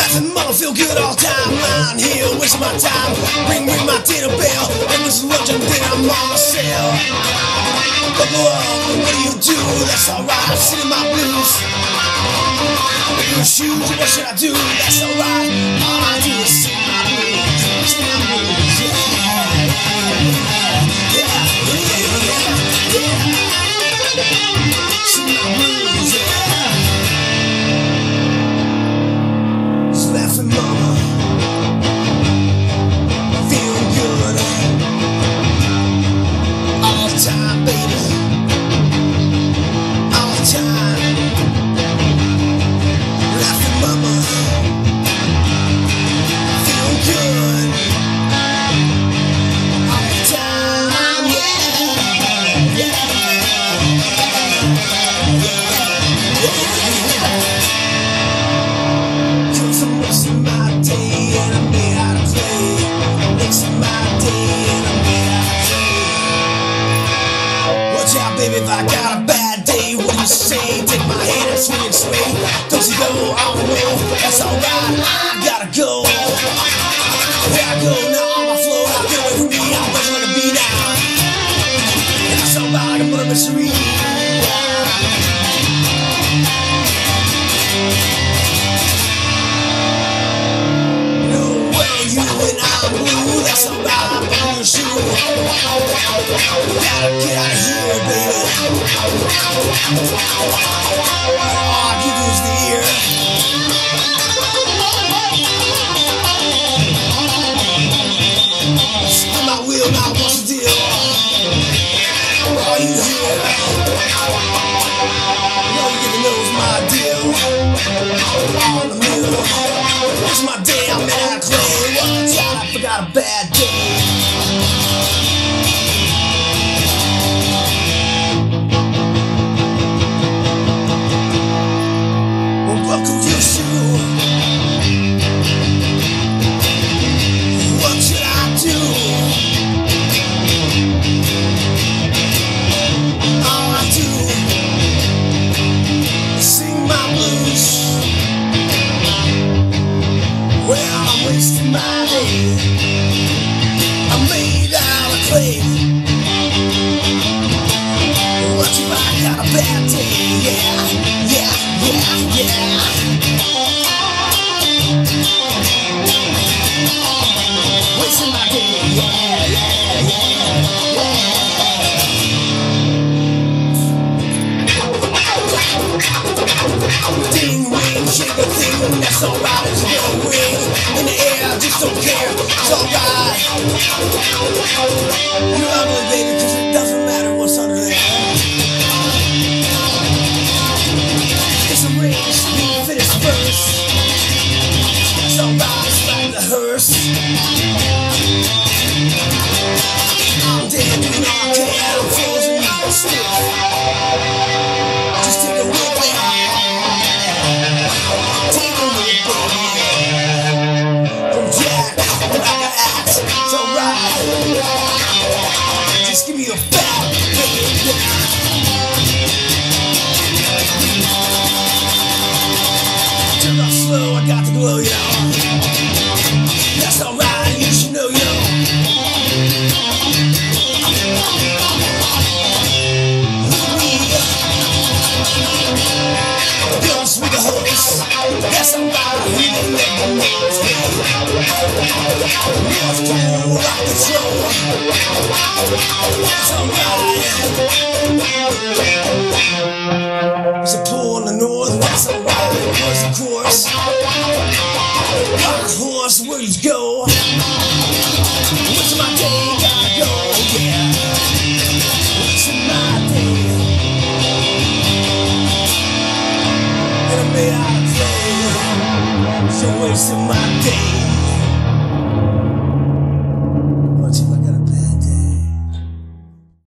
Laughing mama feel good all time. Lying here wasting my time. Ring ring my dinner bell. And this lunch and then I'm on sale. But whoa, what do you do? That's alright. I'm sitting my blues. Your shoes, what should I do? That's alright. Time, Don't you on the road? That's alright, I gotta go. Here I go, now on my flow. Get away from me, I'm buzzing like a bee now. That's alright, like a murder mystery. Gotta get out of here, baby. All I give is the ear. Alright, it's no ring In the air, I just don't care, it's alright You're ugly, baby, cause it doesn't matter what's under there It's a race, being fittest first. It's like the hearse Oh, yeah. There's a pull in the north, that's alright. Where's the course? Rock the horse, where you go? What's my day? Gotta go, yeah. What's my day? And I'm made out of clay. So my day.